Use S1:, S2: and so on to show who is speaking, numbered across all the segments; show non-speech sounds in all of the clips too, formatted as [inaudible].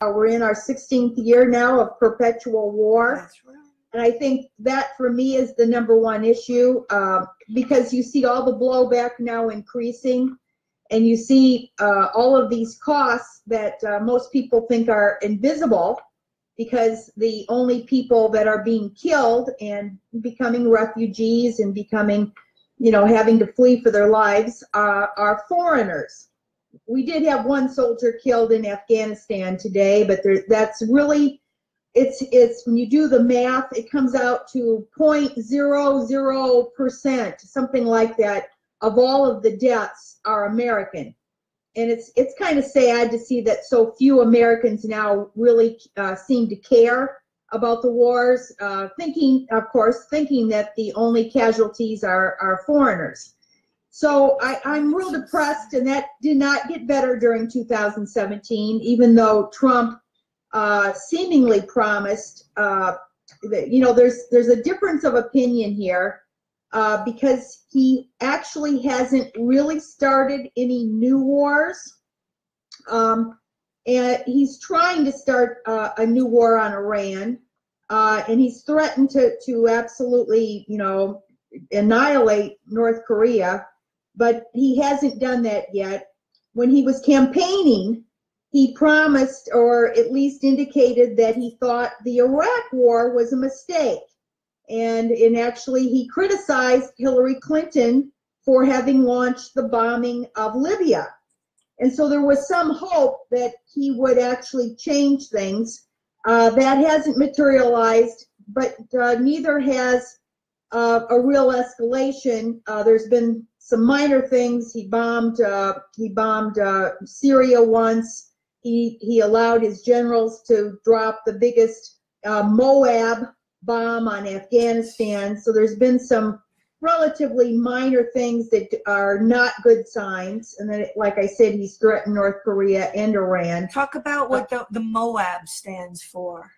S1: Uh, we're in our 16th year now of perpetual war.
S2: Right.
S1: And I think that for me is the number one issue uh, because you see all the blowback now increasing and you see uh, all of these costs that uh, most people think are invisible because the only people that are being killed and becoming refugees and becoming, you know, having to flee for their lives uh, are foreigners. We did have one soldier killed in Afghanistan today, but there, that's really it's it's when you do the math, it comes out to 0.00 percent, something like that, of all of the deaths are American, and it's it's kind of sad to see that so few Americans now really uh, seem to care about the wars, uh, thinking, of course, thinking that the only casualties are are foreigners. So I, I'm real depressed, and that did not get better during 2017, even though Trump uh, seemingly promised uh, you know there's there's a difference of opinion here uh, because he actually hasn't really started any new wars. Um, and he's trying to start uh, a new war on Iran uh, and he's threatened to to absolutely you know annihilate North Korea but he hasn't done that yet when he was campaigning he promised or at least indicated that he thought the Iraq war was a mistake. And, and actually, he criticized Hillary Clinton for having launched the bombing of Libya. And so there was some hope that he would actually change things. Uh, that hasn't materialized, but uh, neither has uh, a real escalation. Uh, there's been some minor things. He bombed. Uh, he bombed uh, Syria once. He, he allowed his generals to drop the biggest uh, Moab bomb on Afghanistan. So there's been some relatively minor things that are not good signs. And then, like I said, he's threatened North Korea and Iran.
S2: Talk about what the, the Moab stands for.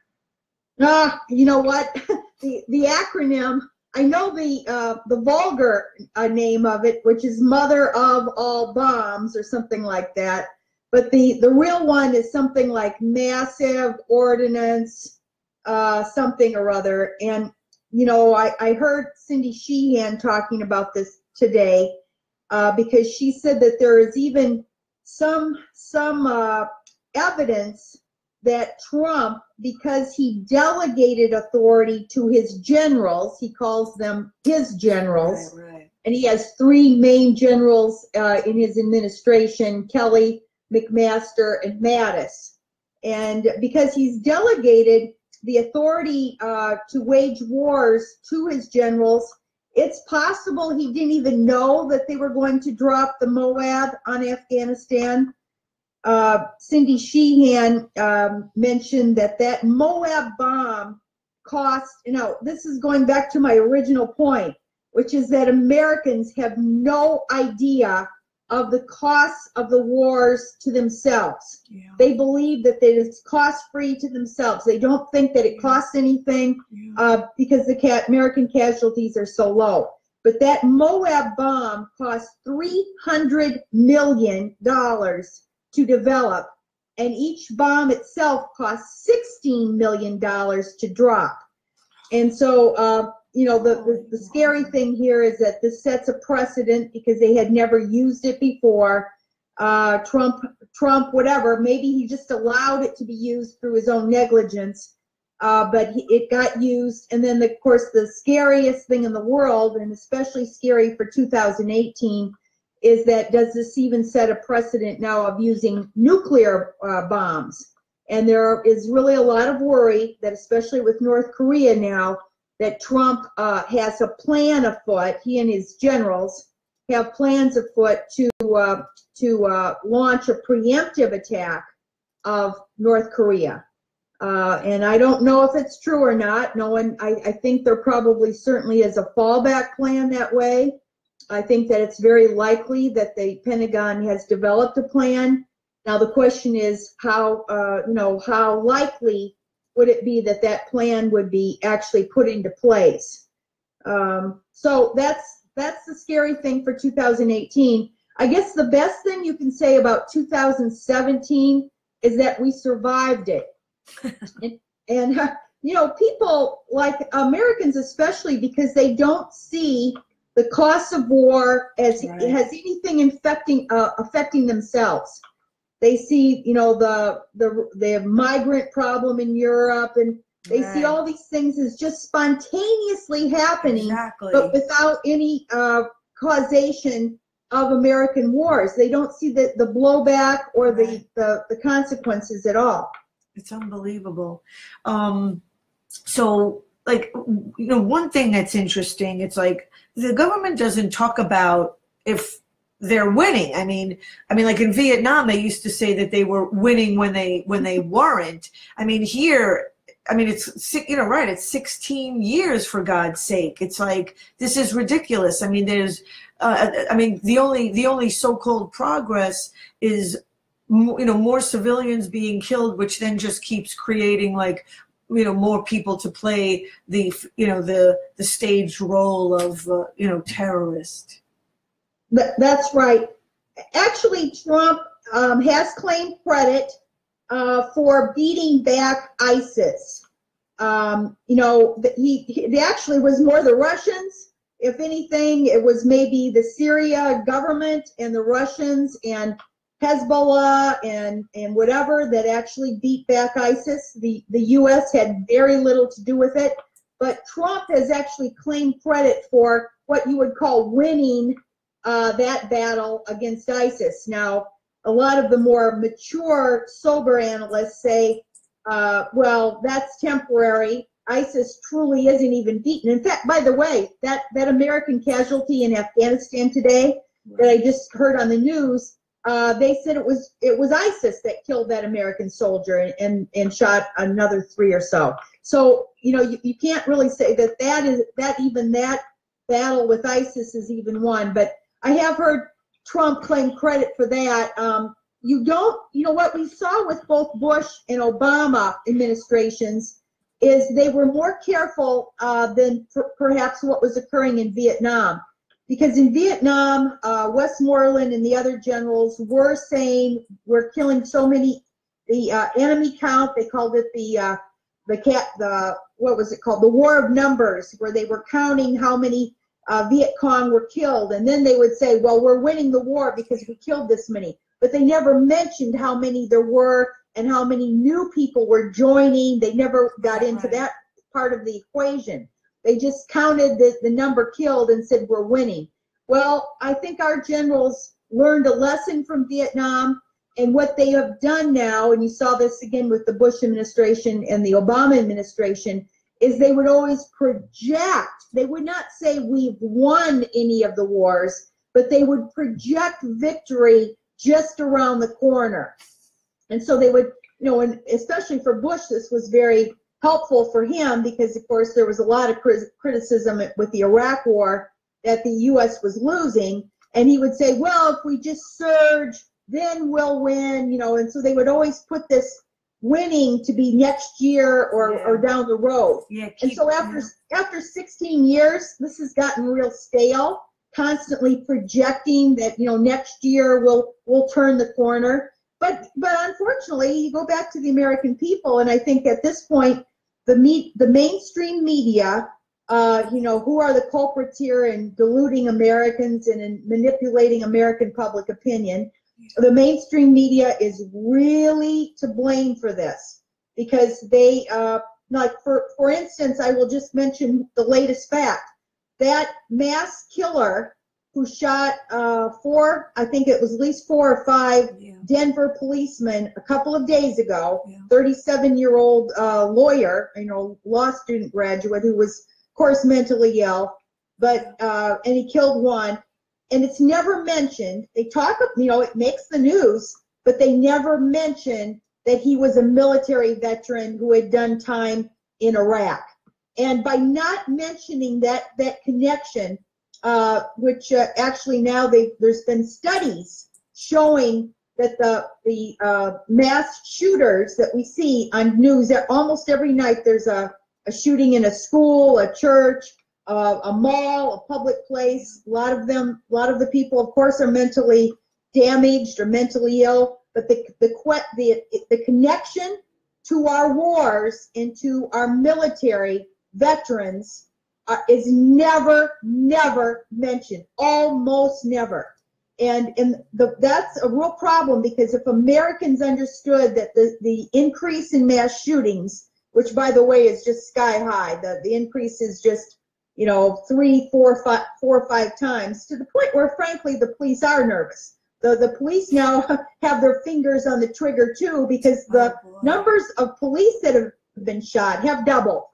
S1: Ah, you know what? [laughs] the the acronym. I know the uh, the vulgar uh, name of it, which is Mother of All Bombs or something like that. But the, the real one is something like massive ordinance, uh, something or other. And, you know, I, I heard Cindy Sheehan talking about this today uh, because she said that there is even some, some uh, evidence that Trump, because he delegated authority to his generals, he calls them his generals,
S2: Right, right.
S1: and he has three main generals uh, in his administration Kelly, McMaster, and Mattis. And because he's delegated the authority uh, to wage wars to his generals, it's possible he didn't even know that they were going to drop the Moab on Afghanistan. Uh, Cindy Sheehan um, mentioned that that Moab bomb cost, you know, this is going back to my original point, which is that Americans have no idea of the costs of the wars to themselves.
S2: Yeah.
S1: They believe that it is cost free to themselves. They don't think that it costs anything
S2: yeah.
S1: uh, because the ca- American casualties are so low. But that Moab bomb cost $300 million to develop, and each bomb itself cost $16 million to drop. And so, uh, you know, the, the, the scary thing here is that this sets a precedent because they had never used it before. Uh, Trump, Trump, whatever, maybe he just allowed it to be used through his own negligence. Uh, but he, it got used. And then, of course, the scariest thing in the world, and especially scary for 2018, is that does this even set a precedent now of using nuclear uh, bombs? And there is really a lot of worry that, especially with North Korea now, that Trump uh, has a plan afoot. He and his generals have plans afoot to uh, to uh, launch a preemptive attack of North Korea. Uh, and I don't know if it's true or not. No one. I, I think there probably certainly is a fallback plan that way. I think that it's very likely that the Pentagon has developed a plan. Now the question is how uh, you know how likely would it be that that plan would be actually put into place? Um, so that's that's the scary thing for 2018. I guess the best thing you can say about 2017 is that we survived it. [laughs] and, and uh, you know, people like Americans, especially because they don't see the cost of war as
S2: Right.
S1: has anything infecting uh, affecting themselves. They see, you know, the the the migrant problem in Europe, and they see all these things as just spontaneously happening,
S2: Exactly.
S1: but without any uh, causation of American wars. They don't see the, the blowback or the, the, the consequences at all.
S2: It's unbelievable. Um, so, like, you know, one thing that's interesting, it's like the government doesn't talk about if they're winning. I mean, I mean, like in Vietnam, they used to say that they were winning when they when they weren't. I mean, here, I mean, it's you know, right? It's 16 years for God's sake. It's like this is ridiculous. I mean, there's, uh, I mean, the only the only so-called progress is you know more civilians being killed which then just keeps creating like you know more people to play the you know the the staged role of uh, you know terrorist
S1: That, that's right. Actually, Trump um, has claimed credit uh, for beating back ISIS. Um, you know, he, he actually was more the Russians. If anything, it was maybe the Syria government and the Russians and Hezbollah and and whatever that actually beat back ISIS. The the U.S. had very little to do with it, but Trump has actually claimed credit for what you would call winning uh, that battle against ISIS. Now, a lot of the more mature, sober analysts say, uh, well, that's temporary. ISIS truly isn't even beaten. In fact, by the way, that, that American casualty in Afghanistan today that I just heard on the news, uh, they said it was it was ISIS that killed that American soldier and, and, and shot another three or so. So you know you, you can't really say that that is that even that battle with ISIS is even won. But I have heard Trump claim credit for that. Um, you don't, you know, what we saw with both Bush and Obama administrations is they were more careful uh, than per- perhaps what was occurring in Vietnam. Because in Vietnam, uh, Westmoreland and the other generals were saying we're killing so many. The uh, enemy count, they called it the uh, the cat the what was it called the war of numbers, where they were counting how many uh, Viet Cong were killed, and then they would say, "Well, we're winning the war because we killed this many." But they never mentioned how many there were and how many new people were joining. They never got into that part of the equation. They just counted the, the number killed and said, "We're winning." Well, I think our generals learned a lesson from Vietnam and what they have done now, and you saw this again with the Bush administration and the Obama administration, is they would always project. They would not say we've won any of the wars, but they would project victory just around the corner. And so they would, you know, and especially for Bush, this was very helpful for him because, of course, there was a lot of criticism with the Iraq War that the U.S. was losing. And he would say, well, if we just surge, then we'll win, you know. And so they would always put this winning to be next year or,
S2: Yeah.
S1: or down the road.
S2: yeah
S1: And so after after 16 years, this has gotten real stale. Constantly projecting that you know next year we'll we'll turn the corner. But but unfortunately, you go back to the American people, and I think at this point, the meet the mainstream media, uh, you know, who are the culprits here in deluding Americans and in manipulating American public opinion? The mainstream media is really to blame for this because they uh, like for for instance i will just mention the latest fact that mass killer who shot uh, four i think it was at least four or five
S2: yeah,
S1: denver policemen a couple of days ago
S2: yeah.
S1: 37 year old uh, lawyer you know law student graduate who was of course mentally ill but uh, and he killed one and it's never mentioned they talk you know it makes the news but they never mention that he was a military veteran who had done time in Iraq. And by not mentioning that that connection, uh, which uh, actually now they there's been studies showing that the the uh, mass shooters that we see on news that almost every night there's a, a shooting in a school, a church, uh, a mall, a public place. A lot of them, a lot of the people, of course, are mentally damaged or mentally ill. but the the the the connection to our wars and to our military veterans uh, is never never mentioned, almost never. And and the, that's a real problem because if Americans understood that the, the increase in mass shootings, which by the way is just sky high, the, the increase is just, you know, three, four, five, four or five times to the point where frankly the police are nervous. The, the police now [laughs] have their fingers on the trigger too because the
S2: Oh,
S1: numbers of police that have been shot have doubled.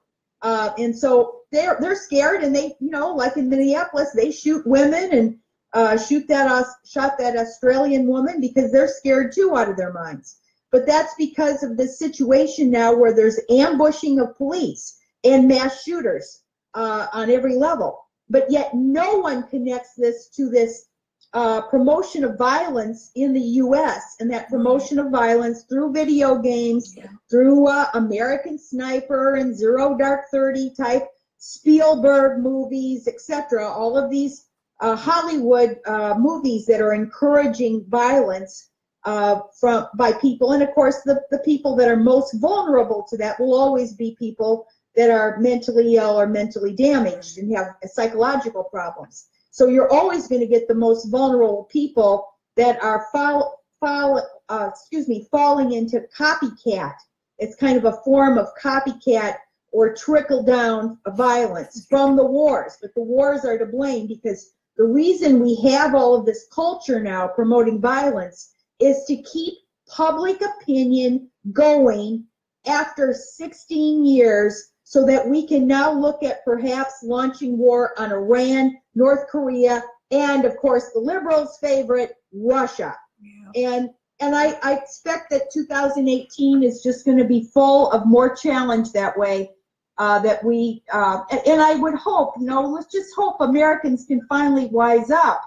S1: Uh, and so they're they're scared and they you know like in Minneapolis they shoot women and uh, shoot that Aus- shot that Australian woman because they're scared too out of their minds. But that's because of the situation now where there's ambushing of police and mass shooters uh, on every level. But yet no one connects this to this uh, promotion of violence in the U.S. and that promotion of violence through video games,
S2: Yeah.
S1: through uh, American Sniper and Zero Dark Thirty type Spielberg movies, etc. All of these uh, Hollywood uh, movies that are encouraging violence uh, from by people, and of course the the people that are most vulnerable to that will always be people that are mentally ill or mentally damaged and have psychological problems. So you're always going to get the most vulnerable people that are fall, fall, uh, excuse me, falling into copycat. It's kind of a form of copycat or trickle down violence from the wars. But the wars are to blame because the reason we have all of this culture now promoting violence is to keep public opinion going after 16 years so that we can now look at perhaps launching war on Iran, North Korea, and of course the liberals' favorite, Russia.
S2: Yeah.
S1: And and I, I expect that 2018 is just going to be full of more challenge that way. Uh, that we uh, and, I would hope, you know, let's just hope Americans can finally wise up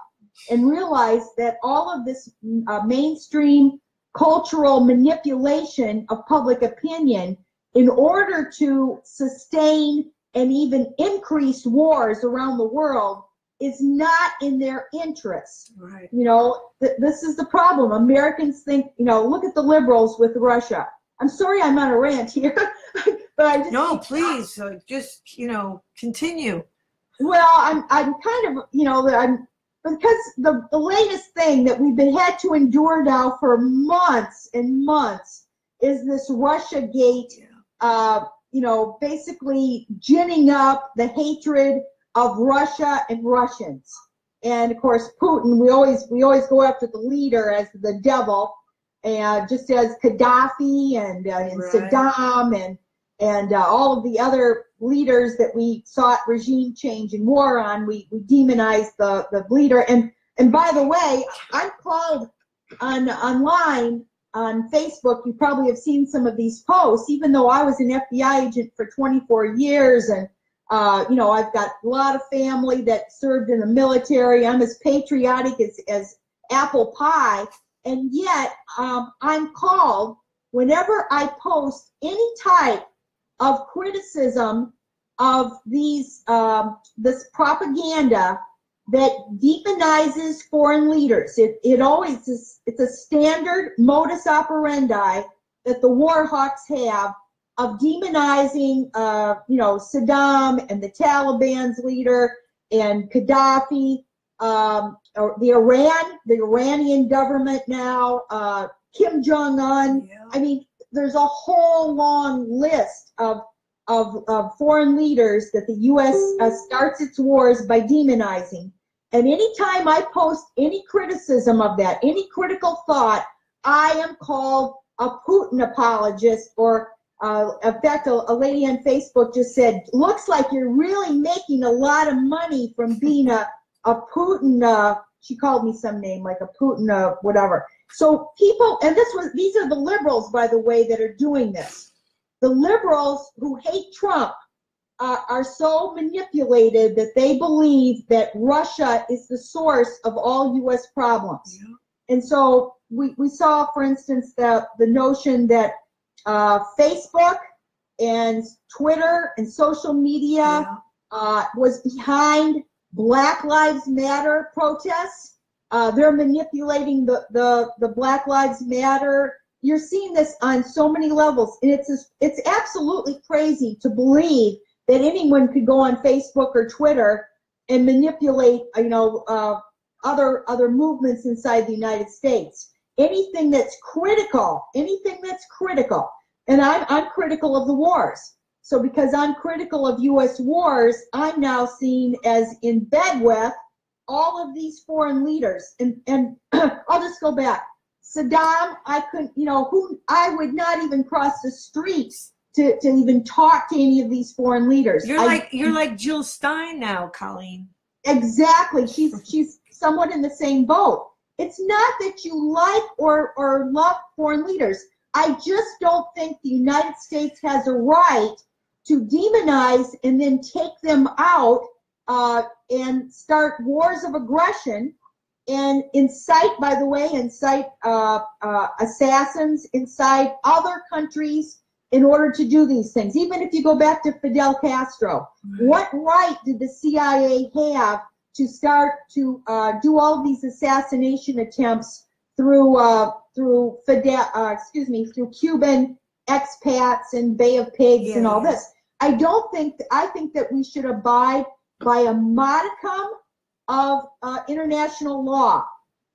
S1: and realize that all of this uh, mainstream cultural manipulation of public opinion in order to sustain and even increase wars around the world is not in their interests.
S2: Right.
S1: You know, th- this is the problem. Americans think, you know, look at the liberals with Russia. I'm sorry I'm on a rant here, [laughs] but I just
S2: No, please, uh, just you know, continue.
S1: well, I'm I'm kind of you know I'm because the the latest thing that we've been had to endure now for months and months is this Russia gate.
S2: Yeah.
S1: Uh, you know, basically ginning up the hatred of Russia and Russians, and of course Putin. We always we always go after the leader as the devil, and just as Gaddafi and, uh, and
S2: Right.
S1: Saddam and and uh, all of the other leaders that we sought regime change and war on, we, we demonized the, the leader. And and by the way, I'm called on online on Facebook. You probably have seen some of these posts. Even though I was an FBI agent for 24 years, and uh, you know I've got a lot of family that served in the military. I'm as patriotic as as apple pie, and yet um, I'm called whenever I post any type of criticism of these um, this propaganda that demonizes foreign leaders. It, it always is it's a standard modus operandi that the war hawks have of demonizing uh, you know Saddam and the Taliban's leader and Gaddafi, um, or the Iran, the Iranian government now, uh, Kim Jong Un.
S2: Yeah.
S1: I mean, there's a whole long list of of, of foreign leaders that the U.S. Uh, starts its wars by demonizing. And anytime I post any criticism of that, any critical thought, I am called a Putin apologist. Or, uh, in fact, a, a lady on Facebook just said, "Looks like you're really making a lot of money from being a a Putin." Uh, she called me some name like a Putin, uh, whatever. So people, and this was these are the liberals, by the way, that are doing this. The liberals who hate Trump uh, are so manipulated that they believe that Russia is the source of all U.S. problems.
S2: Yeah.
S1: And so we, we saw, for instance, the, the notion that uh, Facebook and Twitter and social media
S2: Yeah.
S1: uh, was behind Black Lives Matter protests. Uh, they're manipulating the, the, the Black Lives Matter. You're seeing this on so many levels, and it's it's absolutely crazy to believe that anyone could go on Facebook or Twitter and manipulate, you know, uh, other other movements inside the United States. Anything that's critical, anything that's critical, and I'm I'm critical of the wars. So because I'm critical of U.S. wars, I'm now seen as in bed with all of these foreign leaders. And and [clears throat] I'll just go back. Saddam, I couldn't, you know, who I would not even cross the streets to, to even talk to any of these foreign leaders.
S2: You're
S1: I,
S2: like you're like Jill Stein now, Coleen.
S1: Exactly. She's she's somewhat in the same boat. It's not that you like or or love foreign leaders. I just don't think the United States has a right to demonize and then take them out uh, and start wars of aggression and incite, by the way, incite uh, uh, assassins inside other countries in order to do these things. Even if you go back to Fidel Castro, mm-hmm. what right did the CIA have to start to uh, do all these assassination attempts through uh, through Fidel, uh, excuse me, through Cuban expats and Bay of Pigs yeah, and all this? I don't think. I think that we should abide by a modicum of uh, international law.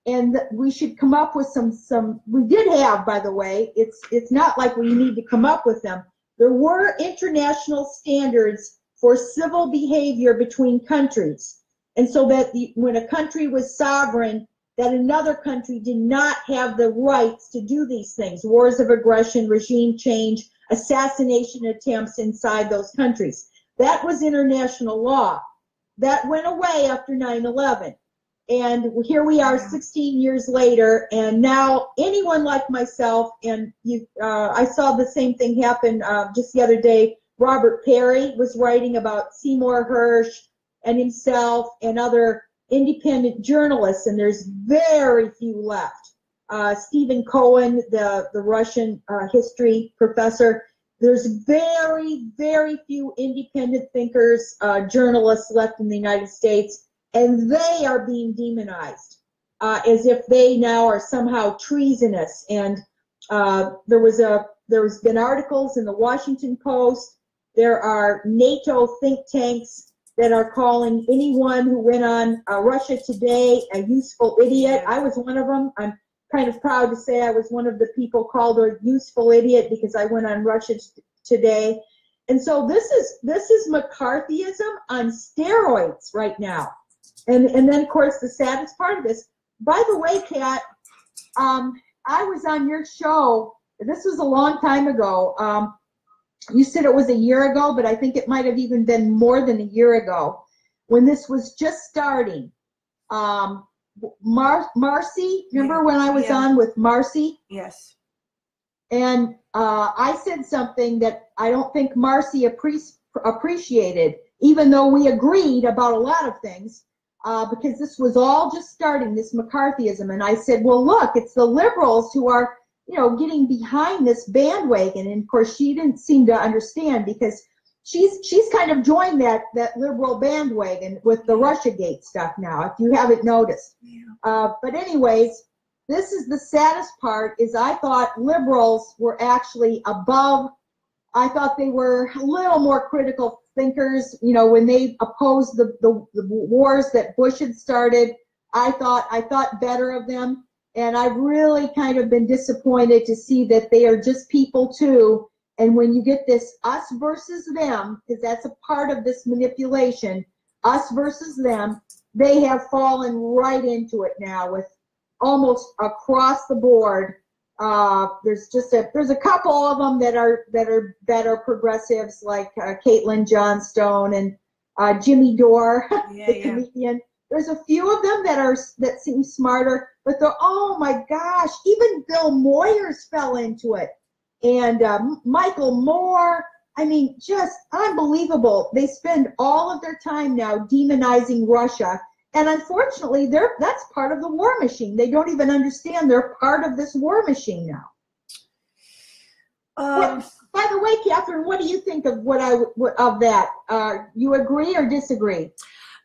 S1: And we should come up with some some we did have by the way it's it's not like we need to come up with them. There were international standards for civil behavior between countries. And so that the, when a country was sovereign that another country did not have the rights to do these things. Wars of aggression regime change assassination attempts inside those countries. That was international law that went away after 9-11 and here we are 16 years later and now anyone like myself and you uh, i saw the same thing happen uh, just the other day. Robert Parry was writing about Seymour Hersh and himself and other independent journalists and there's very few left. Uh, stephen cohen the, the russian uh, history professor there's very, very few independent thinkers, uh, journalists left in the United States, and they are being demonized uh, as if they now are somehow treasonous. And uh, there was a there's been articles in the Washington Post. There are NATO think tanks that are calling anyone who went on uh, Russia Today a useful idiot. I was one of them. I'm kind of proud to say I was one of the people called a useful idiot because I went on Russia Today. And so this is this is McCarthyism on steroids right now. And and then of course the saddest part of this, by the way, Kat, um, I was on your show. This was a long time ago. Um, you said it was a year ago, but I think it might have even been more than a year ago when this was just starting. Um, Mar- Marcy, remember yeah. when I was yeah. on with Marcy?
S2: Yes.
S1: And uh, I said something that I don't think Marcy appre- appreciated, even though we agreed about a lot of things, uh, because this was all just starting, this McCarthyism. And I said, well, look, it's the liberals who are, you know, getting behind this bandwagon. And of course, she didn't seem to understand because she's she's kind of joined that that liberal bandwagon with the RussiaGate stuff now. If you haven't noticed, uh, but anyways, this is the saddest part. Is I thought liberals were actually above. I thought they were a little more critical thinkers. You know, when they opposed the, the, the wars that Bush had started, I thought I thought better of them. And I've really kind of been disappointed to see that they are just people too and when you get this us versus them, because that's a part of this manipulation, us versus them, they have fallen right into it now with almost across the board. Uh, there's just a there's a couple of them that are that are better progressives like uh, Caitlin Johnstone and uh, Jimmy Dore, [laughs] yeah, the yeah. comedian. There's a few of them that are that seem smarter, but they're oh my gosh, even Bill Moyers fell into it and uh, Michael Moore. I mean, just unbelievable. They spend all of their time now demonizing Russia. And unfortunately, they're, that's part of the war machine. They don't even understand they're part of this war machine now. Um, by the way, Catherine, what do you think of what I of that? Uh, you agree or disagree?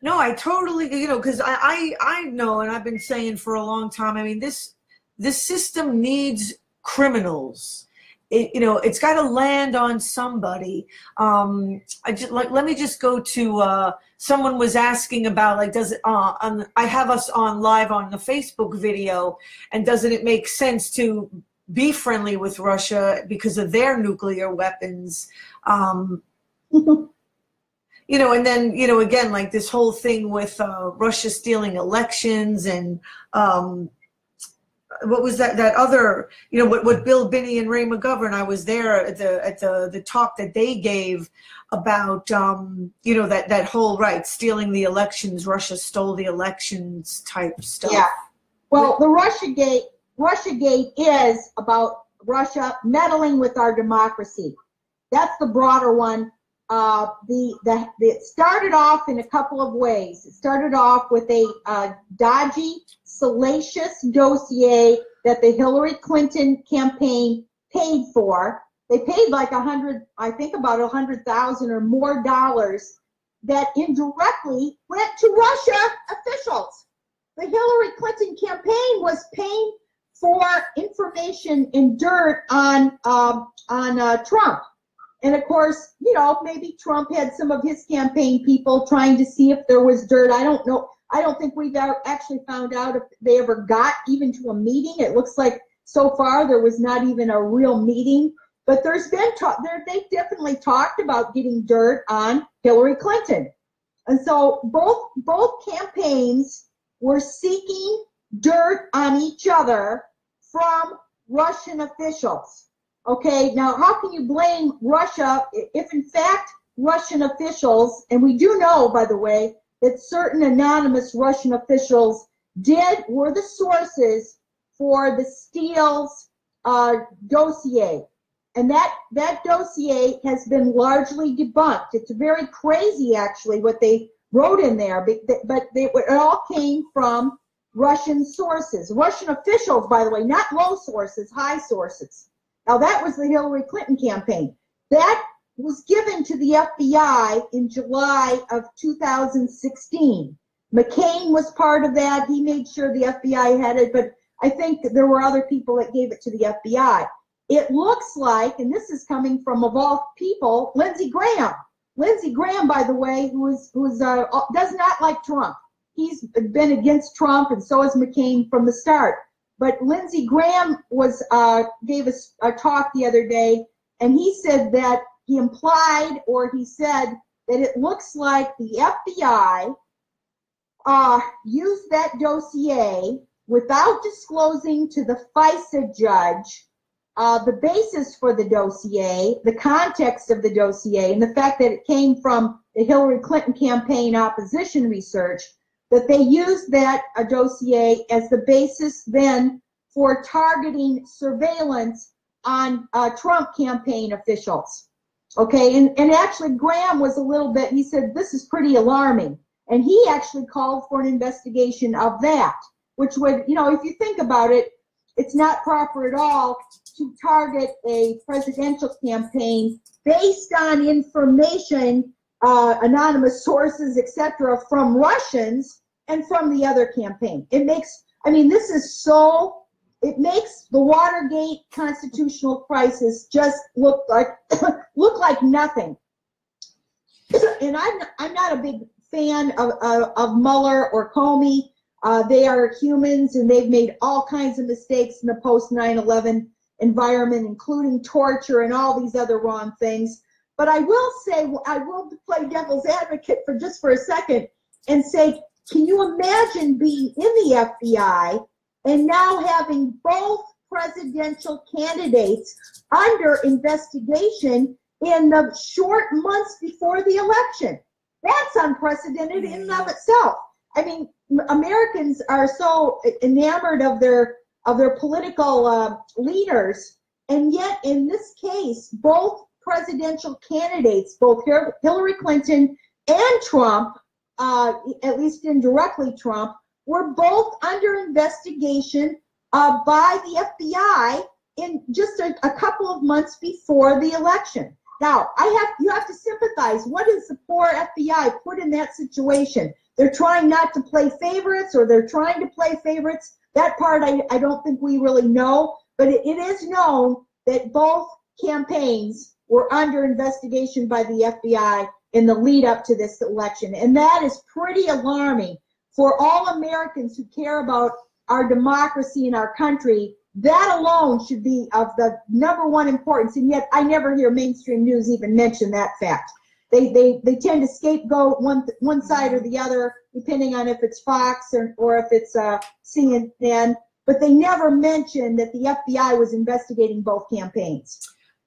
S2: No, I totally, you know, because I, I, I know, and I've been saying for a long time. I mean, this, this system needs criminals. It, you know, it's got to land on somebody. Um, I just like, let me just go to. Uh, someone was asking about like, does it? Uh, on, I have us on live on the Facebook video, and doesn't it make sense to be friendly with Russia because of their nuclear weapons? Um, you know, and then you know, again, like this whole thing with uh, Russia stealing elections and um, what was that that other you know what, what Bill Binney and Ray McGovern I was there at the at the the talk that they gave about um, you know that that whole right stealing the elections Russia stole the elections type stuff.
S1: Yeah. Well, the Russia Gate Russia Gate is about Russia meddling with our democracy. That's the broader one uh, the, the, it started off in a couple of ways. It started off with a uh, dodgy, salacious dossier that the Hillary Clinton campaign paid for. They paid like a hundred, I think about a hundred thousand or more dollars that indirectly went to Russia officials. The Hillary Clinton campaign was paying for information and dirt on um, on uh, Trump. And of course, you know, maybe Trump had some of his campaign people trying to see if there was dirt. I don't know. I don't think we've actually found out if they ever got even to a meeting. It looks like so far there was not even a real meeting. But there's been talk. There, they definitely talked about getting dirt on Hillary Clinton, and so both both campaigns were seeking dirt on each other from Russian officials. Okay, now how can you blame Russia if in fact Russian officials, and we do know, by the way, that certain anonymous Russian officials did, were the sources for the Steele's uh, dossier. And that, that dossier has been largely debunked. It's very crazy, actually, what they wrote in there, but, they, it all came from Russian sources. Russian officials, by the way, not low sources, high sources. Now, that was the Hillary Clinton campaign. That was given to the FBI in July of 2016. McCain was part of that. He made sure the FBI had it, but I think there were other people that gave it to the FBI. It looks like, and this is coming from of all people, Lindsey Graham. Lindsey Graham, by the way, who is who's uh, does not like Trump. He's been against Trump, and so has McCain from the start. But Lindsey Graham was uh, gave us a, a talk the other day, and he said that he implied or he said that it looks like the FBI uh, used that dossier without disclosing to the FISA judge uh, the basis for the dossier, the context of the dossier, and the fact that it came from the Hillary Clinton campaign opposition research that they used that uh, dossier as the basis then for targeting surveillance on uh, Trump campaign officials. Okay, and, and actually Graham was a little bit, he said, this is pretty alarming. And he actually called for an investigation of that, which would, you know, if you think about it, it's not proper at all to target a presidential campaign based on information, uh, anonymous sources, etc., from Russians and from the other campaign. It makes, I mean, this is so, it makes the Watergate constitutional crisis just look like, [coughs] look like nothing. [coughs] and I'm, I'm not a big fan of, of, of Mueller or Comey. Uh, they are humans and they've made all kinds of mistakes in the post 9 11 environment, including torture and all these other wrong things. But I will say, I will play devil's advocate for just for a second and say can you imagine being in the FBI and now having both presidential candidates under investigation in the short months before the election? That's unprecedented in and of itself. I mean, Americans are so enamored of their of their political uh, leaders, and yet in this case, both presidential candidates, both Hillary Clinton and Trump, uh, at least indirectly Trump, were both under investigation uh, by the FBI in just a, a, couple of months before the election. Now, I have you have to sympathize. What is the poor FBI put in that situation? they're trying not to play favorites or they're trying to play favorites. That part I, I don't think we really know, but it, it is known that both campaigns were under investigation by the FBI in the lead up to this election. And that is pretty alarming for all Americans who care about our democracy and our country. That alone should be of the number one importance. And yet I never hear mainstream news even mention that fact. They, they, they tend to scapegoat one, one side or the other, depending on if it's Fox or, or if it's uh, CNN, but they never mention that the FBI was investigating both campaigns.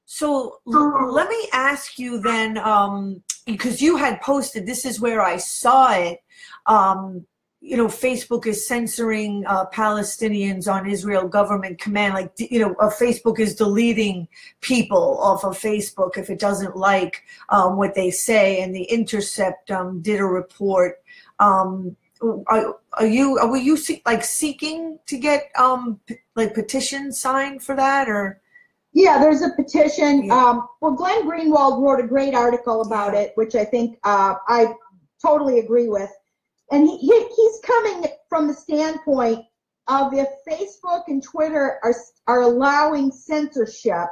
S2: So let me ask you then, um, because you had posted, this is where I saw it. Um, you know, Facebook is censoring uh, Palestinians on Israel government command. Like, you know, uh, Facebook is deleting people off of Facebook if it doesn't like um, what they say. And the Intercept um, did a report. Um, are, are you are you like seeking to get um like petitions signed for that or?
S1: Yeah, there's a petition. Yeah. Um, well, Glenn Greenwald wrote a great article about it, which I think uh, I totally agree with and he, he, he's coming from the standpoint of if Facebook and Twitter are are allowing censorship,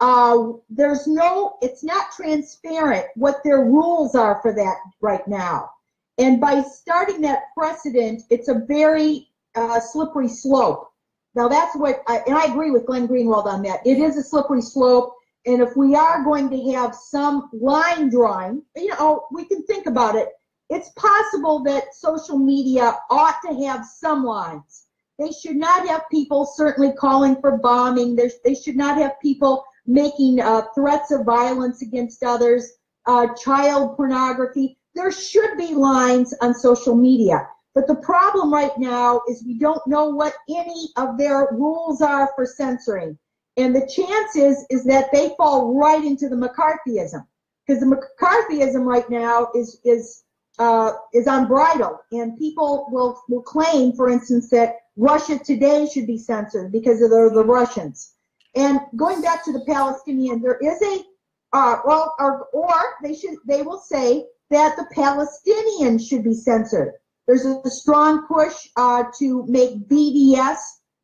S1: uh, there's no, it's not transparent what their rules are for that right now. And by starting that precedent, it's a very uh, slippery slope. Now that's what, I, and I agree with Glenn Greenwald on that. It is a slippery slope. And if we are going to have some line drawing, you know, we can think about it it's possible that social media ought to have some lines. They should not have people certainly calling for bombing. There's, they should not have people making uh, threats of violence against others, uh, child pornography. There should be lines on social media. But the problem right now is we don't know what any of their rules are for censoring. And the chances is that they fall right into the McCarthyism. Because the McCarthyism right now is, is uh, is unbridled, and people will will claim, for instance, that Russia Today should be censored because of the, the Russians. And going back to the Palestinian, there is a uh, well, or, or they should they will say that the Palestinians should be censored. There's a, a strong push uh, to make BDS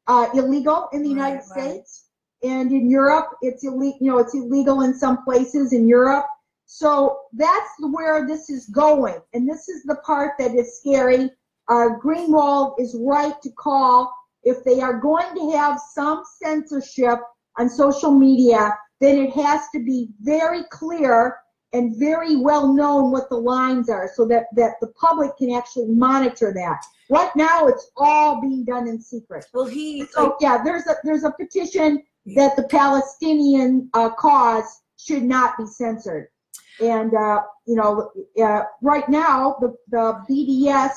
S1: uh, illegal in the United right, States, and in Europe, it's illegal. You know, it's illegal in some places in Europe. So that's where this is going. And this is the part that is scary. Uh, Greenwald is right to call if they are going to have some censorship on social media, then it has to be very clear and very well known what the lines are so that, that the public can actually monitor that. Right now it's all being done in secret.
S2: Well he
S1: so yeah, there's a there's a petition that the Palestinian uh, cause should not be censored. And, uh, you know, uh, right now, the, the BDS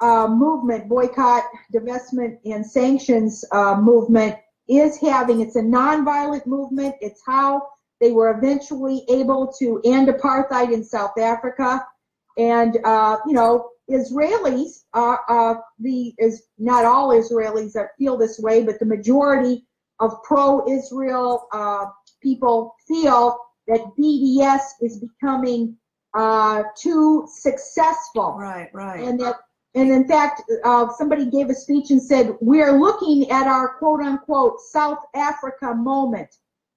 S1: uh, movement, boycott, divestment, and sanctions uh, movement is having, it's a nonviolent movement. It's how they were eventually able to end apartheid in South Africa. And, uh, you know, Israelis uh, the, is not all Israelis that feel this way, but the majority of pro-Israel people feel that BDS is becoming uh, too successful.
S2: Right, right.
S1: And that, and in fact, uh, somebody gave a speech and said, "We're looking at our quote unquote South Africa moment."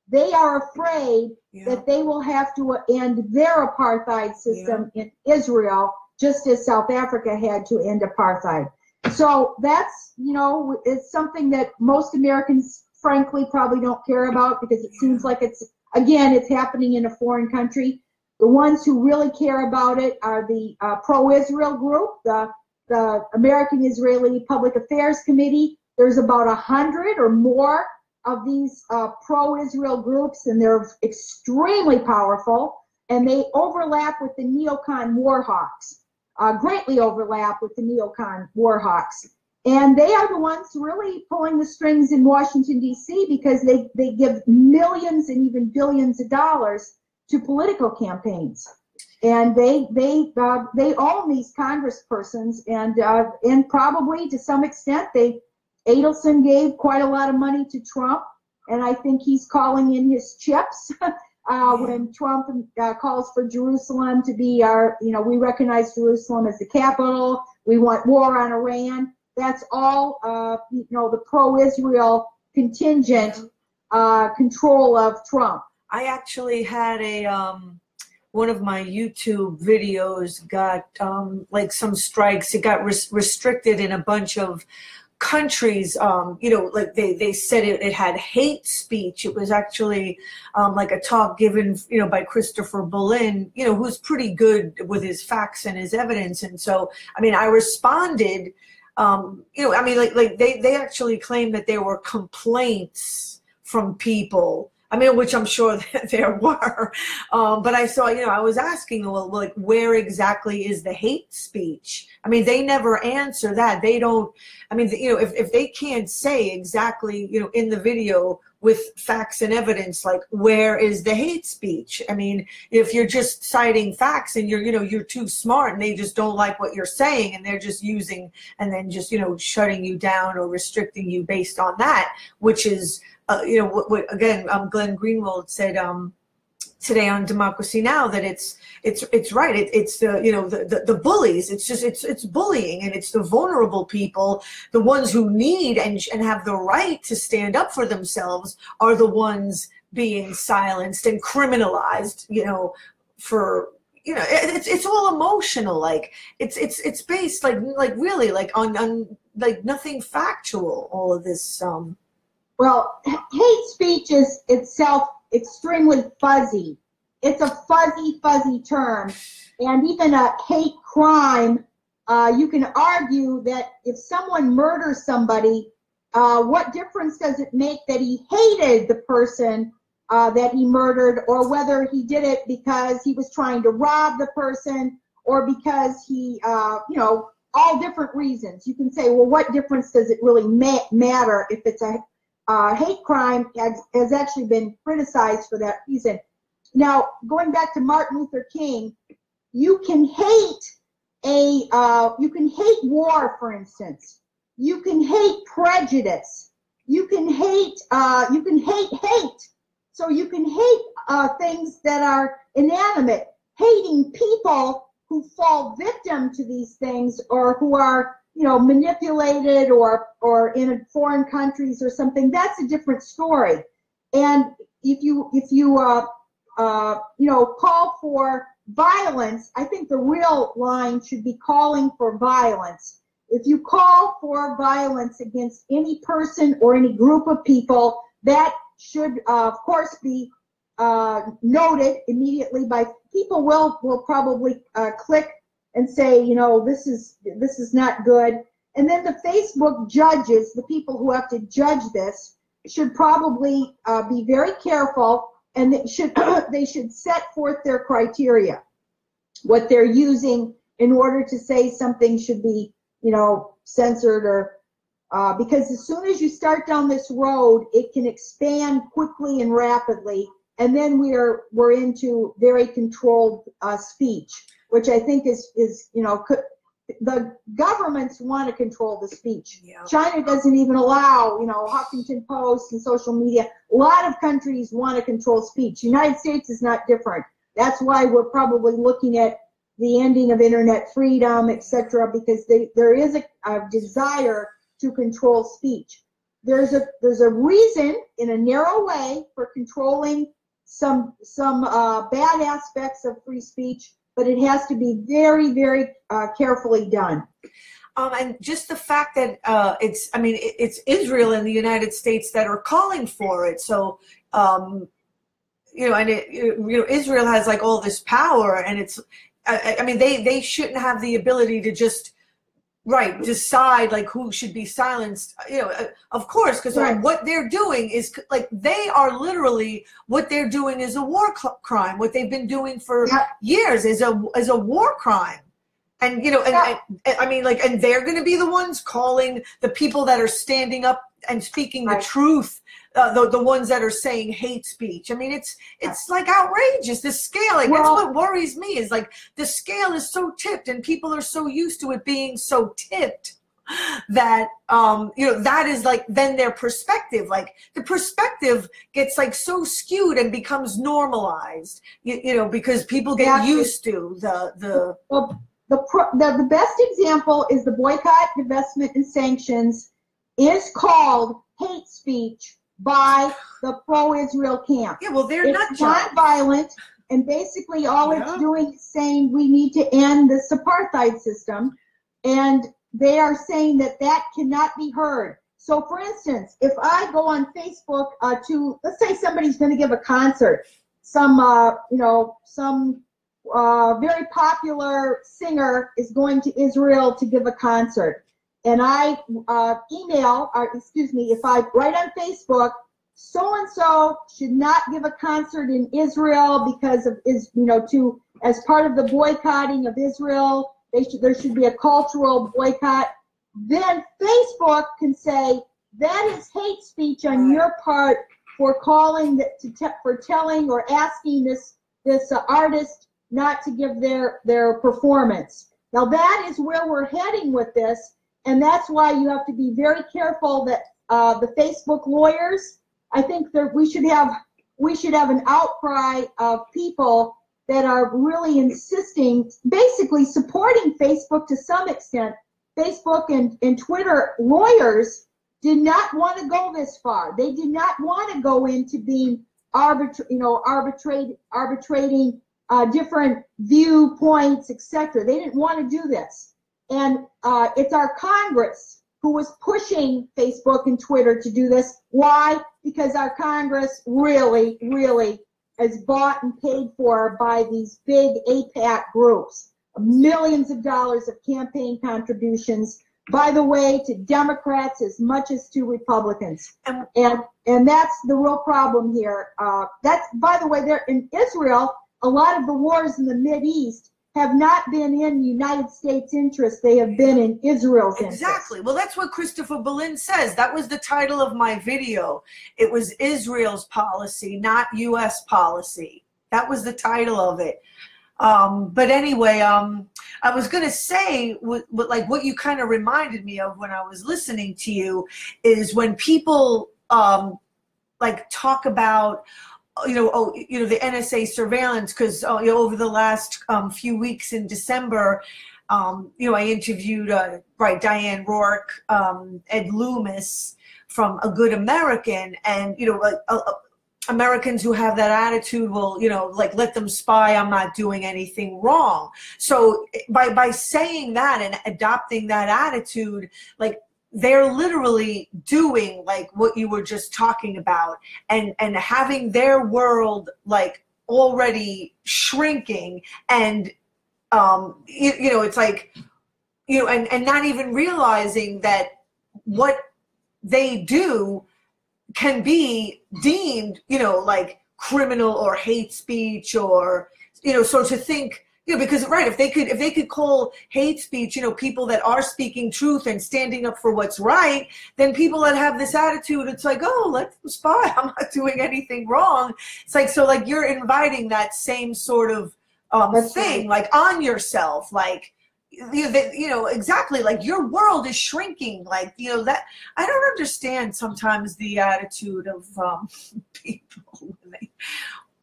S1: They are afraid yeah. that they will have to end their apartheid system yeah. in Israel, just as South Africa had to end apartheid. So that's, you know, it's something that most Americans, frankly, probably don't care about because it seems like it's Again, it's happening in a foreign country. The ones who really care about it are the uh, pro-Israel group, the, the American Israeli Public Affairs Committee. There's about a hundred or more of these uh, pro-Israel groups, and they're extremely powerful, and they overlap with the neocon war hawks, uh, greatly overlap with the neocon war hawks. And they are the ones really pulling the strings in Washington, D.C., because they, they give millions and even billions of dollars to political campaigns. And they they uh, they own these congresspersons, and uh, and probably to some extent they Adelson gave quite a lot of money to Trump, and I think he's calling in his chips [laughs] uh, when Trump uh, calls for Jerusalem to be our, you know, we recognize Jerusalem as the capital. We want war on Iran. That's all, uh, you know, the pro-Israel contingent uh, control of Trump.
S2: I actually had a um, one of my YouTube videos got um, like some strikes. It got res- restricted in a bunch of countries. Um, you know, like they they said it, it had hate speech. It was actually um, like a talk given, you know, by Christopher Berlin. You know, who's pretty good with his facts and his evidence. And so, I mean, I responded. Um, you know, I mean, like like they they actually claim that there were complaints from people I mean, which I'm sure [laughs] that there were. Um, but I saw, you know, I was asking, well, like, where exactly is the hate speech? I mean, they never answer that. They don't, I mean, you know, if, if they can't say exactly, you know, in the video with facts and evidence, like, where is the hate speech? I mean, if you're just citing facts and you're, you know, you're too smart and they just don't like what you're saying and they're just using and then just, you know, shutting you down or restricting you based on that, which is, uh, you know, what, what again, um, Glenn Greenwald said um, today on Democracy Now that it's it's it's right. It, it's the you know the, the, the bullies. It's just it's it's bullying, and it's the vulnerable people, the ones who need and and have the right to stand up for themselves, are the ones being silenced and criminalized. You know, for you know it's it's all emotional like it's it's it's based like like really like on on like nothing factual all of this um
S1: well, hate speech is itself extremely fuzzy. It's a fuzzy, fuzzy term. And even a hate crime, uh, you can argue that if someone murders somebody, uh, what difference does it make that he hated the person uh, that he murdered or whether he did it because he was trying to rob the person or because he, uh, you know, all different reasons. You can say, well, what difference does it really ma- matter if it's a uh, hate crime has, has actually been criticized for that reason. Now, going back to Martin Luther King, you can hate a uh, you can hate war, for instance. You can hate prejudice. You can hate uh, you can hate hate. So you can hate uh, things that are inanimate. Hating people who fall victim to these things or who are you know, manipulated or or in foreign countries or something, that's a different story. And if you if you uh, uh, you know call for violence, I think the real line should be calling for violence. If you call for violence against any person or any group of people, that should uh, of course be uh, noted immediately by people. Will will probably uh, click and say, you know, this is this is not good. And then the Facebook judges, the people who have to judge this, should probably uh, be very careful, and they should [clears throat] they should set forth their criteria, what they're using in order to say something should be, you know, censored or uh, because as soon as you start down this road, it can expand quickly and rapidly, and then we're we're into very controlled uh, speech which I think is is you know the governments want to control the speech. Yeah. China doesn't even allow you know Huffington Post and social media. A lot of countries want to control speech. United States is not different. That's why we're probably looking at the ending of internet freedom, etc., because they, there is a, a desire to control speech. There's a there's a reason in a narrow way for controlling some some uh, bad aspects of free speech but it has to be very, very uh, carefully done.
S2: Um, and just the fact that uh, it's, I mean, it's Israel and the United States that are calling for it. So, um, you know, and it, you know, Israel has like all this power, and it's, I, I mean, they they shouldn't have the ability to just right decide like who should be silenced you know of course because right. what they're doing is like they are literally what they're doing is a war crime what they've been doing for yeah. years is a is a war crime and you know and, yeah. and, i mean like and they're going to be the ones calling the people that are standing up and speaking the truth uh, the, the ones that are saying hate speech. I mean, it's it's like outrageous. The scale, like well, that's what worries me is like the scale is so tipped, and people are so used to it being so tipped. that um you know that is like then their perspective like the perspective gets like so skewed and becomes normalized you, you know because people get
S1: Yeah.
S2: used to the the
S1: Well, the, the, the best example is the boycott, divestment, and sanctions is called hate speech by the pro-Israel camp.
S2: yeah well they're not
S1: It's not violent, and basically all
S2: Yeah.
S1: it's doing is saying we need to end this apartheid system, and they are saying that that cannot be heard. So, for instance, if I go on Facebook uh, to, let's say somebody's going to give a concert, some, uh, you know, some uh, very popular singer is going to Israel to give a concert, and I uh, email, or excuse me, if I write on Facebook, so and so should not give a concert in Israel because of is you know to as part of the boycotting of Israel. They should there should be a cultural boycott. Then Facebook can say that is hate speech on your part for calling that to te- for telling or asking this this uh, artist not to give their their performance. Now that is where we're heading with this, and that's why you have to be very careful that uh, the Facebook lawyers. I think that we should have we should have an outcry of people that are really insisting, basically supporting Facebook to some extent. Facebook and, and Twitter lawyers did not want to go this far. They did not want to go into being arbitra- you know, arbitrate, arbitrating uh, different viewpoints, etc. They didn't want to do this. And uh, it's our Congress who was pushing Facebook and Twitter to do this. Why? Because our Congress really, really is bought and paid for by these big AIPAC groups. Millions of dollars of campaign contributions, by the way, to Democrats as much as to Republicans.
S2: And-
S1: And and that's the real problem here. Uh, that's by the way, there in Israel, a lot of the wars in the Mid East have not been in United States' interest. They have been in Israel's interest.
S2: Exactly. Well, that's what Christopher Berlin says. That was the title of my video. It was Israel's policy, not U.S. policy. That was the title of it. Um, but anyway, um, I was going to say, what, what, like what you kind of reminded me of when I was listening to you is when people um, like talk about you know, oh, you know, the NSA surveillance, because oh, you know, over the last um, few weeks in December, um, you know, I interviewed, uh, right, Diane Roark, um, Ed Loomis from A Good American, and you know, uh, uh, Americans who have that attitude will, you know, like let them spy. I'm not doing anything wrong. So by by saying that and adopting that attitude, like they're literally doing like what you were just talking about and and having their world like already shrinking and um you, you know it's like you know and and not even realizing that what they do can be deemed you know like criminal or hate speech or you know so to think you know because right if they could if they could call hate speech you know people that are speaking truth and standing up for what's right then people that have this attitude it's like oh let them spy. [laughs] I'm not doing anything wrong. It's like so like you're inviting that same sort of um thing like on yourself like you know, that, you know exactly like your world is shrinking like you know that i don't understand sometimes the attitude of um [laughs] people when they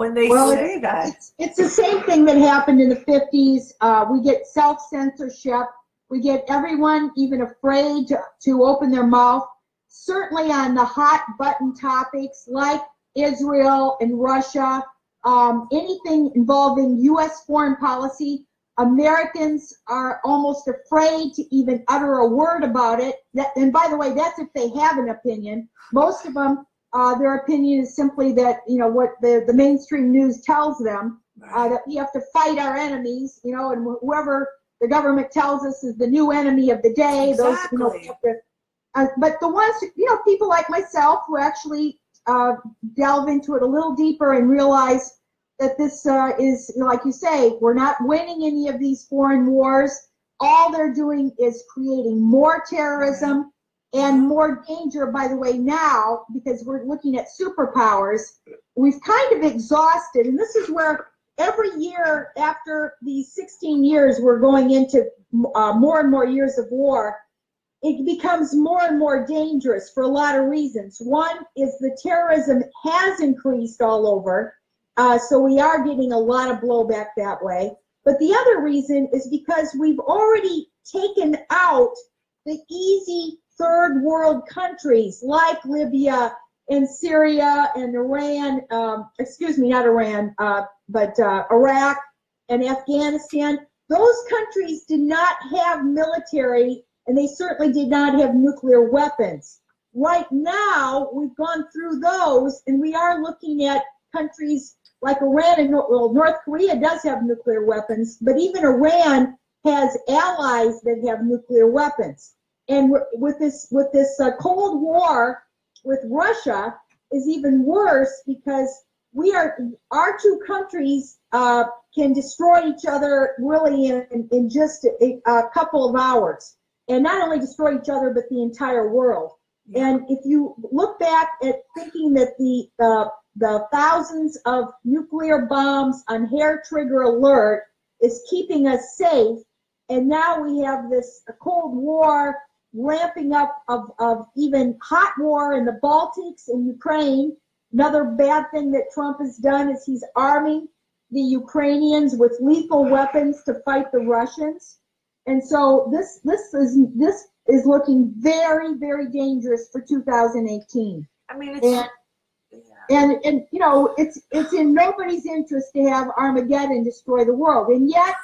S2: when they
S1: Well,
S2: say that
S1: It's, it's the same thing that happened in the 50s. Uh, we get self censorship. We get everyone even afraid to, to open their mouth. Certainly on the hot button topics like Israel and Russia, um, anything involving U.S. foreign policy, Americans are almost afraid to even utter a word about it. That, and by the way, that's if they have an opinion. Most of them, uh, their opinion is simply that, you know, what the, the mainstream news tells them, uh, that we have to fight our enemies, you know, and whoever the government tells us is the new enemy of the day. Those, you know,
S2: Exactly.
S1: uh, but the ones, you know, people like myself who actually uh, delve into it a little deeper and realize that this uh, is, you know, like you say, we're not winning any of these foreign wars. All they're doing is creating more terrorism and more danger, by the way, now, because we're looking at superpowers. We've kind of exhausted, and this is where every year after these 16 years, we're going into uh, more and more years of war. it becomes more and more dangerous for a lot of reasons. One is the terrorism has increased all over, uh, so we are getting a lot of blowback that way. But the other reason is because we've already taken out the easy third world countries like Libya and Syria and Iran, um, excuse me, not Iran, uh, but uh, Iraq and Afghanistan. Those countries did not have military and they certainly did not have nuclear weapons. Right now, we've gone through those and we are looking at countries like Iran and well, North Korea does have nuclear weapons, but even Iran has allies that have nuclear weapons. And with this with this uh, Cold War with Russia is even worse because we are our two countries uh, can destroy each other really in, in just a, a, couple of hours, and not only destroy each other but the entire world. And if you look back at thinking that the uh, the thousands of nuclear bombs on hair trigger alert is keeping us safe. And now we have this Cold War ramping up of, of even hot war in the Baltics and Ukraine. Another bad thing that Trump has done is he's arming the Ukrainians with lethal weapons to fight the Russians. And so this this is this is looking very very dangerous for 2018. I mean, it's and, and and you know it's it's in nobody's interest to have Armageddon destroy the world, and yet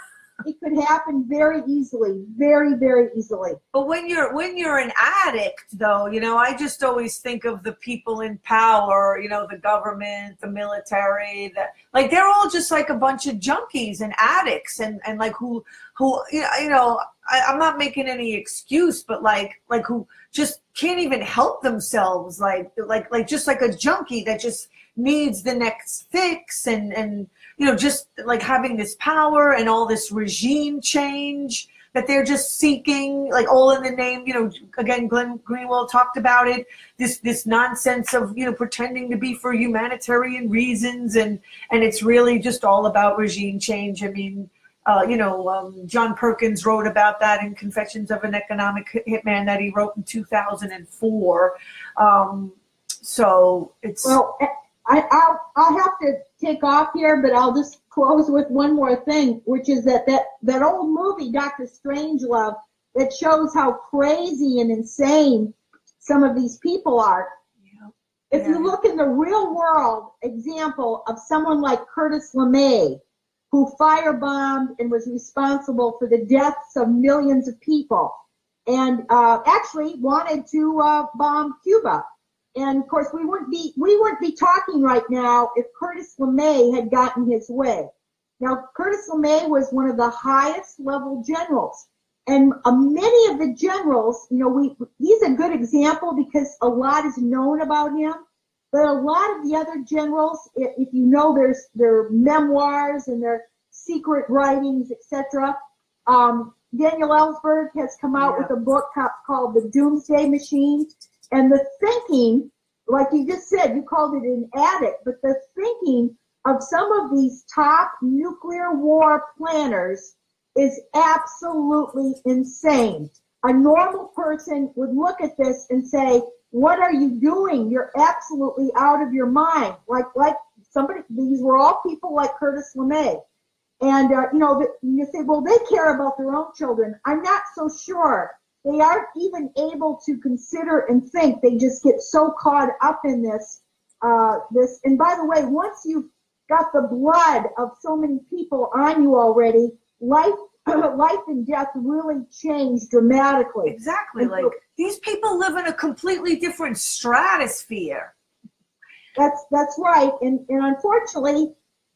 S1: it could happen very easily, very very easily.
S2: But when you're when you're an addict, though, you know, I just always think of the people in power, you know, the government, the military, that like they're all just like a bunch of junkies and addicts, and and like who who you know, I, I'm not making any excuse, but like like who just can't even help themselves like like like just like a junkie that just needs the next fix and and you know just like having this power and all this regime change that they're just seeking like all in the name you know again glenn greenwald talked about it this this nonsense of you know pretending to be for humanitarian reasons and and it's really just all about regime change. I mean uh, you know, um, John Perkins wrote about that in Confessions of an Economic Hitman that he wrote in 2004. Um, so it's
S1: well, I, I'll I'll have to take off here, but I'll just close with one more thing, which is that that that old movie, Doctor Strangelove, that shows how crazy and insane some of these people are. Yeah. If yeah. you look in the real world example of someone like Curtis LeMay, who firebombed and was responsible for the deaths of millions of people and uh, actually wanted to uh, bomb Cuba. And of course, we wouldn't be we wouldn't be talking right now if Curtis LeMay had gotten his way. Now, Curtis LeMay was one of the highest level generals, and uh, many of the generals, you know, we he's a good example because a lot is known about him. But a lot of the other generals, if you know their their memoirs and their secret writings, etc., um, Daniel Ellsberg has come out yeah. with a book called The Doomsday Machine. And the thinking, like you just said, you called it an addict, but the thinking of some of these top nuclear war planners is absolutely insane. A normal person would look at this and say, what are you doing? You're absolutely out of your mind. Like, like somebody, these were all people like Curtis LeMay. And, uh, you know, you say, well, they care about their own children. I'm not so sure. They aren't even able to consider and think. They just get so caught up in this, uh, this. And by the way, once you've got the blood of so many people on you already, life life and death really change dramatically.
S2: Exactly. And like so, these people live in a completely different stratosphere.
S1: That's that's right. And and unfortunately,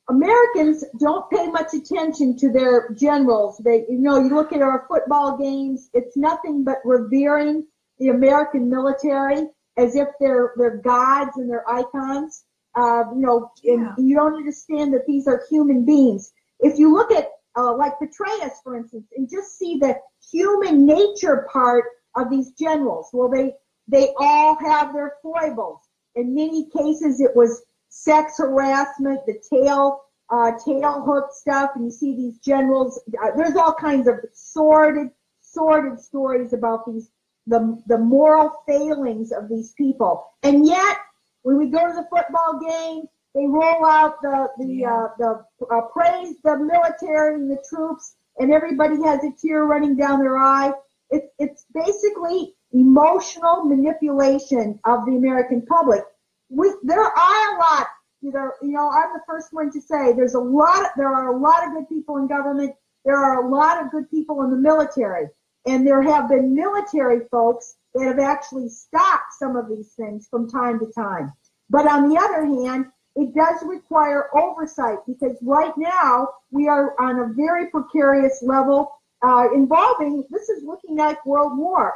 S1: Americans don't pay much attention to their generals. They you know, you look at our football games, it's nothing but revering the American military as if they're they're gods and they're icons. Uh, you know, yeah. and you don't understand that these are human beings. If you look at uh, like Petraeus, for instance, and just see the human nature part of these generals. Well, they they all have their foibles. In many cases, it was sex harassment, the tail uh, tail hook stuff, and you see these generals. Uh, there's all kinds of sordid, sordid stories about these the, the moral failings of these people. And yet, when we go to the football game, they roll out the, the, uh, the, uh, praise the military and the troops, and everybody has a tear running down their eye. It's, it's basically emotional manipulation of the American public. We, there are a lot, you know, you know, I'm the first one to say there's a lot, there are a lot of good people in government. There are a lot of good people in the military. And there have been military folks that have actually stopped some of these things from time to time. But on the other hand, it does require oversight because right now we are on a very precarious level uh, involving, this is looking like World War.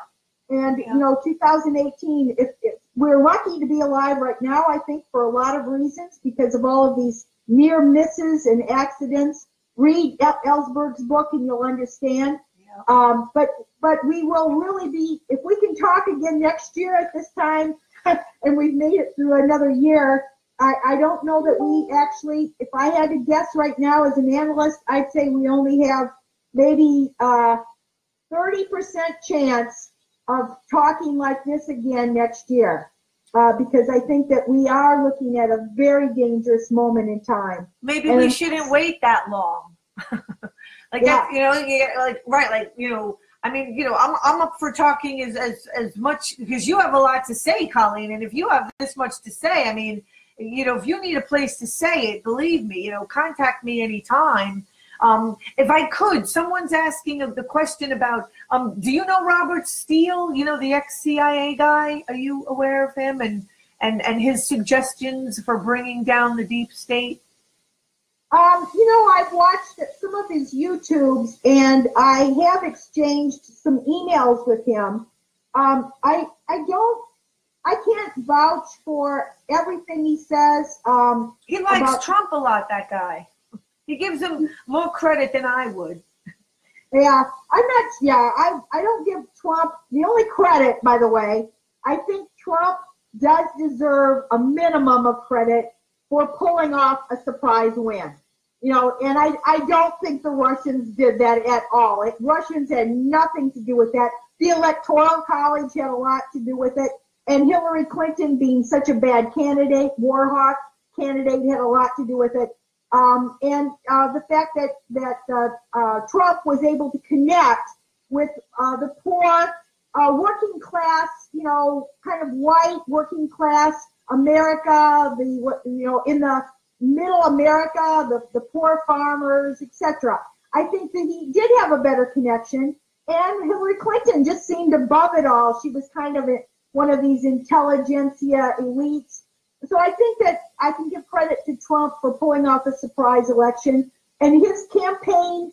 S1: And,
S2: Yeah.
S1: you know, 2018, if, if we're lucky to be alive right now, I think for a lot of reasons because of all of these near misses and accidents. Read Ellsberg's book and you'll understand.
S2: Yeah.
S1: Um, but but we will really be if we can talk again next year at this time, [laughs] and we've made it through another year. I, I don't know that we actually, if I had to guess right now as an analyst, I'd say we only have maybe uh, 30% chance of talking like this again next year. Uh, because I think that we are looking at a very dangerous moment in time.
S2: Maybe
S1: And
S2: we shouldn't wait that long. [laughs] like that, you know, like right, like you know. I mean, you know, I'm I'm up for talking as as as much because you have a lot to say, Coleen, and if you have this much to say, I mean, you know, if you need a place to say it, believe me, you know, contact me anytime. Um, if I could, someone's asking the question about, um, do you know Robert Steele? You know, the ex CIA guy. Are you aware of him and and and his suggestions for bringing down the deep state?
S1: Um, you know, I've watched some of his YouTubes and I have exchanged some emails with him. Um, I I don't I can't vouch for everything he says. Um,
S2: He likes
S1: About-
S2: Trump a lot, that guy. He gives him more credit than I would.
S1: yeah, I'm not. Yeah, I I don't give Trump the only credit. By the way, I think Trump does deserve a minimum of credit for pulling off a surprise win. You know, and I, I don't think the Russians did that at all. It, Russians had nothing to do with that. The Electoral College had a lot to do with it. And Hillary Clinton being such a bad candidate, war hawk candidate, had a lot to do with it. Um, and uh, the fact that, that uh, uh, Trump was able to connect with uh, the poor, uh, working class, you know, kind of white working class America, the you know in the middle America, the, the poor farmers, etc. I think that he did have a better connection, and Hillary Clinton just seemed above it all. She was kind of a, one of these intelligentsia elites. So I think that I can give credit to Trump for pulling off a surprise election, and his campaign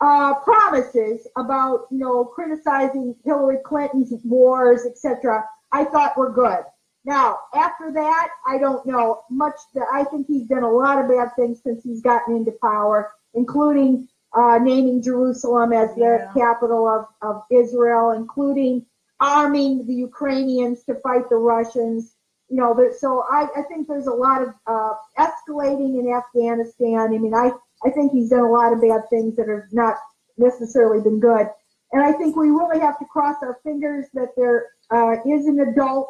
S1: uh, promises about you know criticizing Hillary Clinton's wars, etc. I thought were good. Now after that, I don't know much. That I think he's done a lot of bad things since he's gotten into power, including uh, naming Jerusalem as the
S2: Yeah.
S1: capital of, of Israel, including arming the Ukrainians to fight the Russians. You know, there, so I, I think there's a lot of uh, escalating in Afghanistan. I mean, I, I think he's done a lot of bad things that have not necessarily been good. And I think we really have to cross our fingers that there uh, is an adult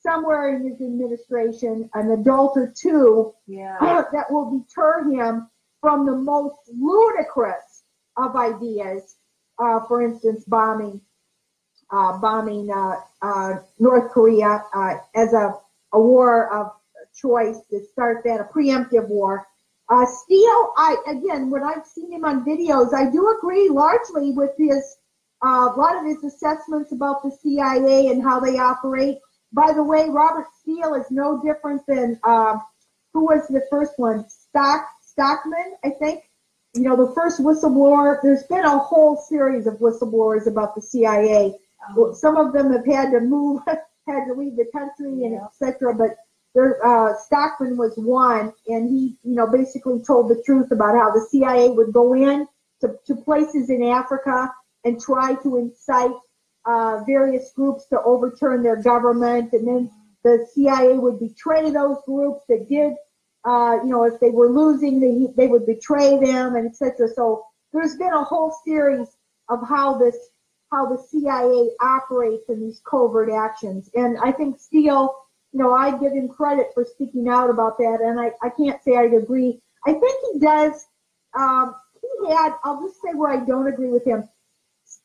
S1: somewhere in his administration, an adult or two,
S2: Yeah. [clears throat]
S1: that will deter him from the most ludicrous of ideas. Uh, for instance, bombing, uh, bombing uh, uh, North Korea uh, as a, a war of choice to start that, a preemptive war. Uh, Steele, I again, when I've seen him on videos, I do agree largely with his uh, a lot of his assessments about the CIA and how they operate. By the way, Robert Steele is no different than uh, who was the first one? Stock Stockman, I think. You know, the first whistleblower. There's been a whole series of whistleblowers about the CIA. Well, Some of them have had to move, [laughs] had to leave the country, and
S2: Yeah.
S1: etc. But there, uh, Stockman was one, and he, you know, basically told the truth about how the CIA would go in to, to places in Africa and try to incite uh, various groups to overturn their government, and then the CIA would betray those groups that did, uh, you know, if they were losing, they, they would betray them, and etc. So there's been a whole series of how this how the CIA operates in these covert actions. And I think Steele, you know, I give him credit for speaking out about that, and I, I can't say I agree. I think he does. Um, he had, I'll just say where I don't agree with him.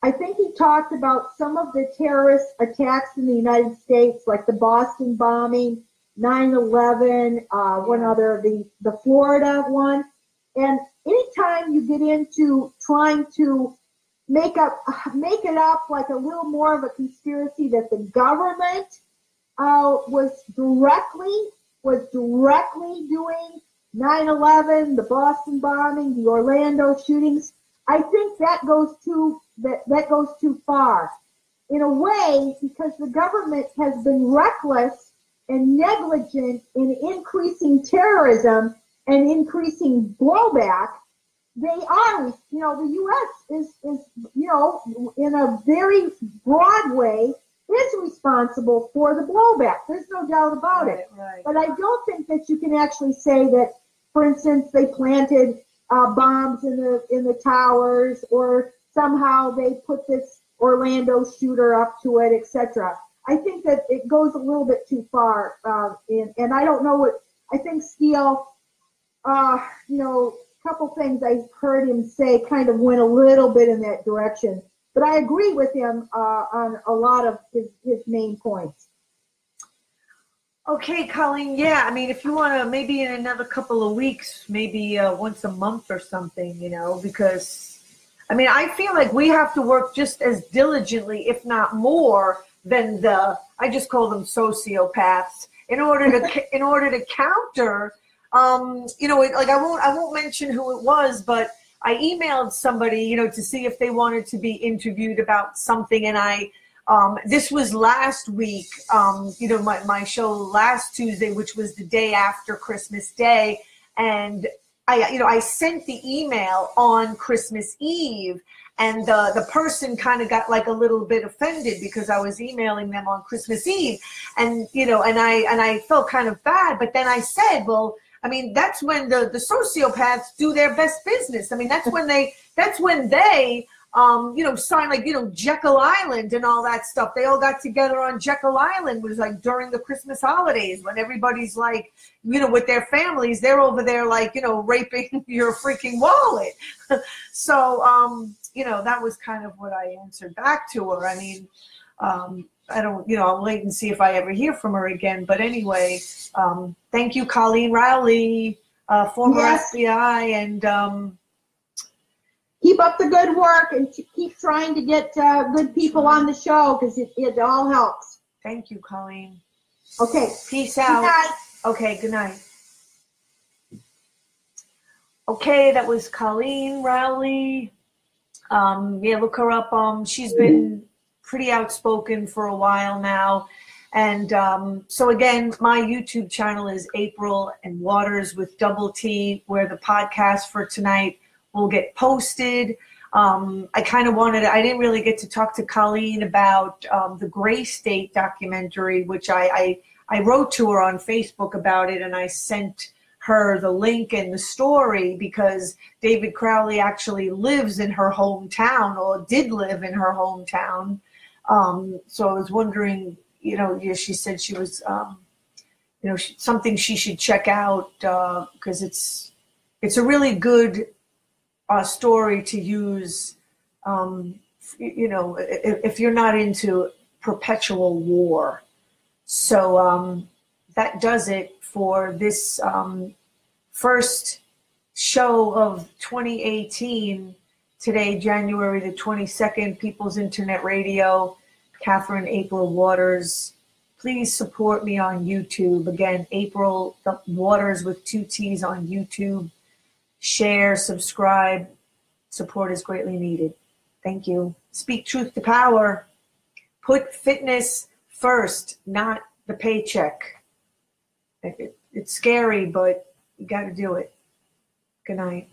S1: I think he talked about some of the terrorist attacks in the United States, like the Boston bombing, 9/11, uh, one other, the the Florida one. And anytime you get into trying to make up [laughs] make it up like a little more of a conspiracy that the government uh, was directly was directly doing 9/11, the Boston bombing, the Orlando shootings. I think that goes too that that goes too far. In a way, because the government has been reckless and negligent in increasing terrorism and increasing blowback, they are, you know, the U.S. is, is, you know, in a very broad way, is responsible for the blowback. There's no doubt about
S2: Right,
S1: it.
S2: right.
S1: But I don't think that you can actually say that, for instance, they planted uh, bombs in the in the towers, or somehow they put this Orlando shooter up to it, etc. I think that it goes a little bit too far, uh, in, and I don't know what I think. Steele, uh, you know, couple things I heard him say kind of went a little bit in that direction, but I agree with him uh, on a lot of his his main points.
S2: Okay, Coleen. Yeah, I mean, if you want to, maybe in another couple of weeks, maybe uh, once a month or something, you know, because I mean, I feel like we have to work just as diligently, if not more, than the I just call them sociopaths in order to [laughs] in order to counter. Um, you know, it, like I won't I won't mention who it was, but I emailed somebody, you know, to see if they wanted to be interviewed about something, and I um, this was last week, um, you know, my, my show last Tuesday, which was the day after Christmas Day. And I, you know, I sent the email on Christmas Eve and the, the person kind of got like a little bit offended because I was emailing them on Christmas Eve. And, you know, and I, and I felt kind of bad, but then I said, well, I mean, that's when the, the sociopaths do their best business. I mean, that's when they, that's when they, um, you know, sign like, you know, Jekyll Island and all that stuff. They all got together on Jekyll Island was like during the Christmas holidays when everybody's like, you know, with their families, they're over there like, you know, [laughs] raping your freaking wallet. [laughs] so, um, you know, that was kind of what I answered back to her. I mean, um, I don't, you know, I'll wait and see if I ever hear from her again. But anyway, um, thank you, Coleen Rowley, uh, former
S1: Yes.
S2: FBI, and um,
S1: keep up the good work and keep trying to get uh, good people on the show because it, it all helps.
S2: thank you, Coleen.
S1: Okay.
S2: Peace
S1: Good
S2: out.
S1: night.
S2: Okay, good night. Okay, that was Coleen Rowley. Um, yeah, look her up. Um, she's been pretty outspoken for a while now. And um, so again, my YouTube channel is April and Watters with double T, where the podcast for tonight will get posted. Um, I kind of wanted, I didn't really get to talk to Coleen about um, the Gray State documentary, which I, I, I wrote to her on Facebook about it and I sent her the link and the story because David Crowley actually lives in her hometown or did live in her hometown. Um, so I was wondering, you know, yeah, she said she was, um, you know, she, something she should check out because it's it's a really good uh, story to use. Um, you know, if, if you're not into perpetual war, so um, that does it for this um, first show of 2018. Today, January the 22nd, People's Internet Radio, Catherine April Watters. Please support me on YouTube. Again, April the Watters with two T's on YouTube. Share, subscribe. Support is greatly needed. Thank you. Speak truth to power. Put fitness first, not the paycheck. It- it- it's scary, but you got to do it. Good night.